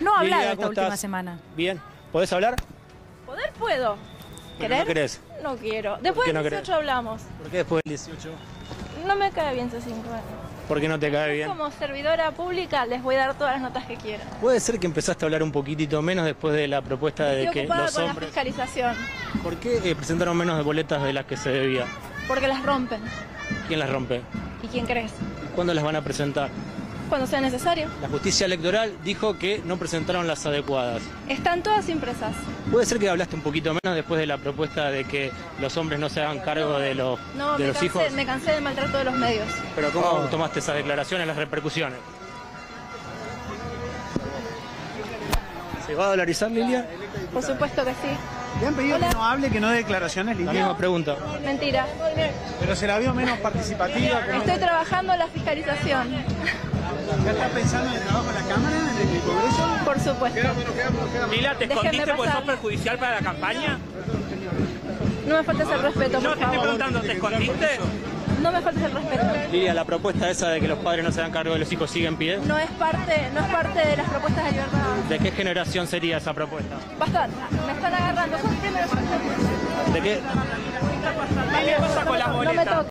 No ha hablado Lilia, esta ¿cómo última estás? semana. Bien. ¿Podés hablar? ¿Poder puedo? ¿Querer? no querés. No quiero. Después del no 18 querés? hablamos. ¿Por qué después del 18? No me cae bien C5. ¿Por qué no te cae bien? Como servidora pública les voy a dar todas las notas que quieran. Puede ser que empezaste a hablar un poquitito menos después de la propuesta de que los con la fiscalización. ¿Por qué eh, presentaron menos de boletas de las que se debía? Porque las rompen. ¿Quién las rompe? ¿Y quién crees? ¿Cuándo las van a presentar? Cuando sea necesario. La justicia electoral dijo que no presentaron las adecuadas. Están todas impresas. Puede ser que hablaste un poquito menos después de la propuesta de que los hombres no se hagan cargo de los, No, de me los cansé, hijos. me cansé del maltrato de los medios. Pero ¿cómo tomaste esas declaraciones, las repercusiones? ¿Se va a dolarizar, Lilia? Por supuesto que sí. Le han pedido Hola. que no hable, que no dé declaraciones, La Lilia. misma pregunta. Mentira. Pero se la vio menos participativa. Estoy trabajando en la fiscalización. ¿Ya está pensando en el trabajo en la Cámara, en el Congreso? Por supuesto. Lila, ¿te escondiste porque sos perjudicial para la campaña? No me faltes el respeto, No, por te estoy favor. preguntando, ¿te escondiste? No me faltes el respeto. Lilia, la propuesta esa de que los padres no se hagan cargo de los hijos sigue en pie. No es parte, no es parte de las propuestas de libertad. ¿De qué generación sería esa propuesta? Basta, me están agarrando. Son primeros. ¿De qué? ¿Qué pasa con las No me boletas? toques.